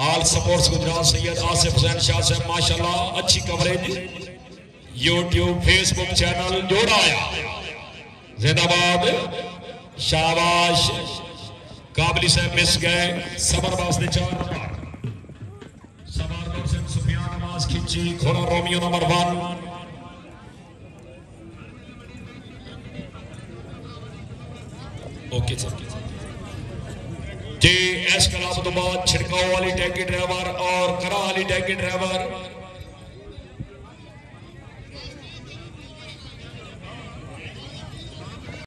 आल supports Gujarat Syed Asif Hussain Shah साहब माशाल्लाह अच्छी कवरेज यूट्यूब फेसबुक चैनल जोड़ा आया। जिंदाबाद। शाबाश। काबली से मिस गए। सबर वास्ते चार सबर सिंह सुफियान नमाज़ खिंची। घोड़ा Romeo number one. Okay, sir. जी एस कलाब तो बाद छिड़काव वाली टैंकी ड्राइवर और करा वाली टैंकी ड्राइवर